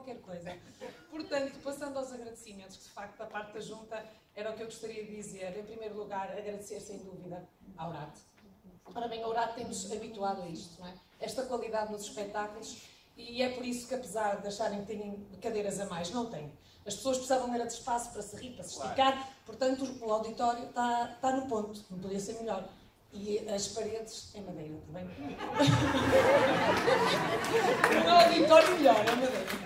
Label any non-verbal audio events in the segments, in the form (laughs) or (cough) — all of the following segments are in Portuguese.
qualquer coisa. Portanto, passando aos agradecimentos, que de facto da parte da Junta era o que eu gostaria de dizer. Em primeiro lugar, agradecer sem dúvida à URAT. Ora bem, a URAT tem-nos habituado a isto, não é? Esta qualidade nos espetáculos e é por isso que, apesar de acharem que têm cadeiras a mais, não têm. As pessoas precisavam era de espaço para se rir, para se esticar, claro. portanto o auditório está, está no ponto, não podia ser melhor. E as paredes em madeira também. (laughs) o auditório melhor, é madeira.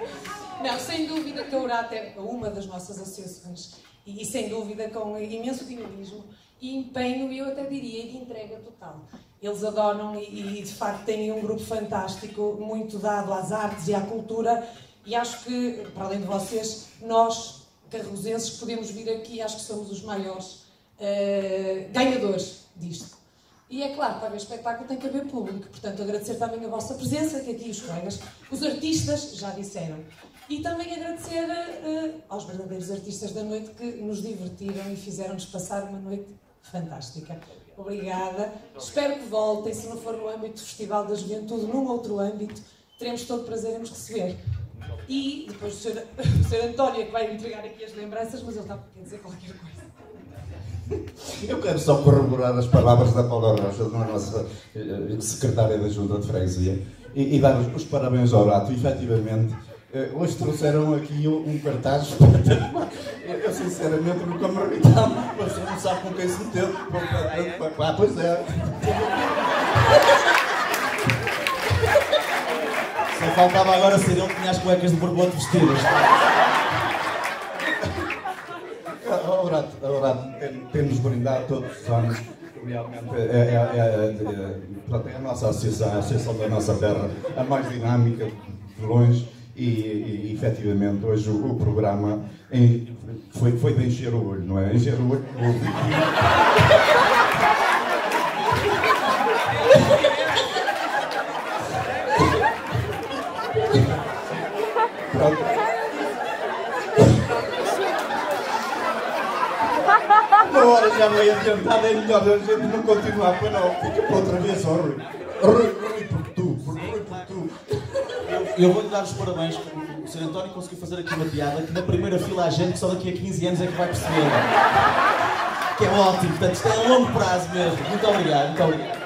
Não, sem dúvida que a URAT é uma das nossas associações e, e sem dúvida com imenso dinamismo e empenho, e eu até diria, de entrega total. Eles adoram e, e, de facto têm um grupo fantástico, muito dado às artes e à cultura, e acho que, para além de vocês, nós, carrosenses, podemos vir aqui, acho que somos os maiores uh, ganhadores disto. E é claro, para ver espetáculo tem que haver público, portanto agradecer também a vossa presença, que aqui os colegas, os artistas já disseram. E também agradecer uh, aos verdadeiros artistas da noite que nos divertiram e fizeram-nos passar uma noite fantástica. Obrigada. Espero que voltem, se não for no âmbito do Festival da Juventude, num outro âmbito, teremos todo o prazer em nos receber. E depois o. (laughs) O Sr. António é que vai entregar aqui as lembranças, mas ele está a dizer qualquer coisa. (laughs) Eu quero só corroborar as palavras da Paula Rocha, da nossa eh, secretária da Junta de Freguesia, e, e dar os, parabéns ao Rato. Efetivamente, eh, hoje trouxeram aqui um cartaz (laughs) espetacular. Eu, sinceramente nunca me irritava. Você não sabe com quem se meteu. Ah, pois é. Só faltava agora ser ele que tinha as cuecas de borbote vestidas. A Orato tem-nos brindado todos os anos. Realmente é, é, é, é, é a nossa associação, a associação da nossa terra, a mais dinâmica de longe e, e efetivamente hoje o, o programa em, foi, foi de encher o olho, não é? Encher o olho. Pronto. Uma hora já vai adiantada, é melhor a gente não continuar para não. Fica para outra vez, só Rui. Rui, Rui, porque tu, porque Rui, porque tu. Eu vou-lhe dar os parabéns. O Sr. António conseguiu fazer aqui uma piada que na primeira fila há gente só daqui a 15 anos é que vai perceber. Que é ótimo, portanto, isto é a longo prazo mesmo. Muito obrigado, muito obrigado.